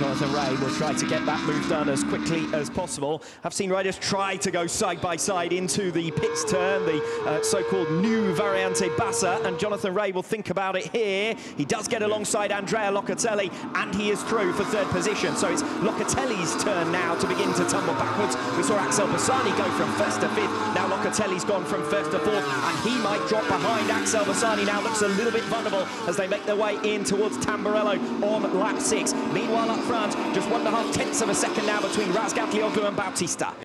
Jonathan Rea will try to get that move done as quickly as possible. I've seen riders try to go side by side into the pits turn, the uh, so-called new Variante Bassa, and Jonathan Rea will think about it here. He does get alongside Andrea Locatelli, and he is through for third position. So it's Locatelli's turn now to begin to tumble backwards. We saw Axel Bassani go from first to Locatelli's gone from first to fourth, and he might drop behind. Axel Bassani now looks a little bit vulnerable as they make their way in towards Tamburello on lap six. Meanwhile, up front, just one and a half tenths of a second now between Razgatlioglu and Bautista.